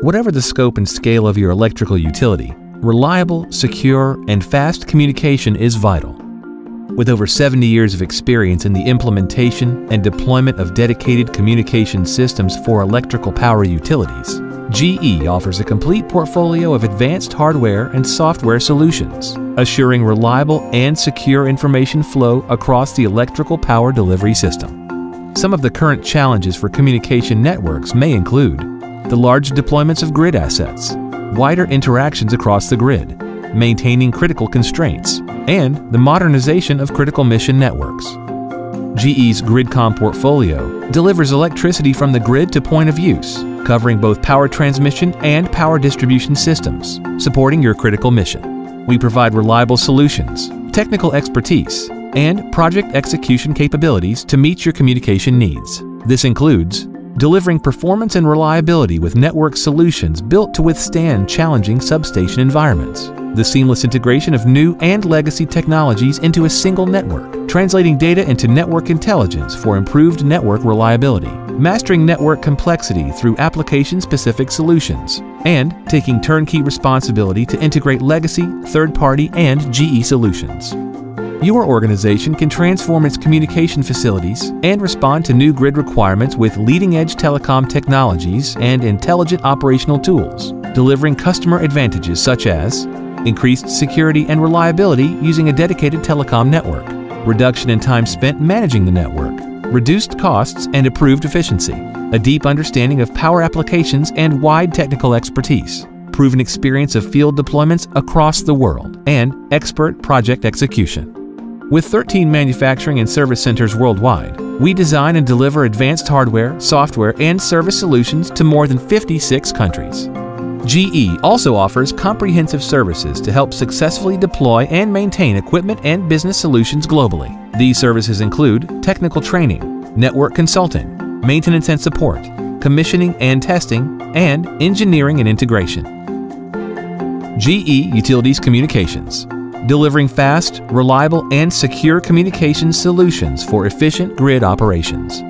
Whatever the scope and scale of your electrical utility, reliable, secure, and fast communication is vital. With over 70 years of experience in the implementation and deployment of dedicated communication systems for electrical power utilities, GE offers a complete portfolio of advanced hardware and software solutions, assuring reliable and secure information flow across the electrical power delivery system. Some of the current challenges for communication networks may include the large deployments of grid assets, wider interactions across the grid, maintaining critical constraints, and the modernization of critical mission networks. GE's GridCom portfolio delivers electricity from the grid to point of use, covering both power transmission and power distribution systems, supporting your critical mission. We provide reliable solutions, technical expertise, and project execution capabilities to meet your communication needs. This includes delivering performance and reliability with network solutions built to withstand challenging substation environments. The seamless integration of new and legacy technologies into a single network, translating data into network intelligence for improved network reliability, mastering network complexity through application-specific solutions, and taking turnkey responsibility to integrate legacy, third-party, and GE solutions. Your organization can transform its communication facilities and respond to new grid requirements with leading-edge telecom technologies and intelligent operational tools, delivering customer advantages such as increased security and reliability using a dedicated telecom network, reduction in time spent managing the network, reduced costs and improved efficiency, a deep understanding of power applications and wide technical expertise, proven experience of field deployments across the world, and expert project execution. With 13 manufacturing and service centers worldwide, we design and deliver advanced hardware, software, and service solutions to more than 56 countries. GE also offers comprehensive services to help successfully deploy and maintain equipment and business solutions globally. These services include technical training, network consulting, maintenance and support, commissioning and testing, and engineering and integration. GE Utilities Communications delivering fast, reliable, and secure communication solutions for efficient grid operations.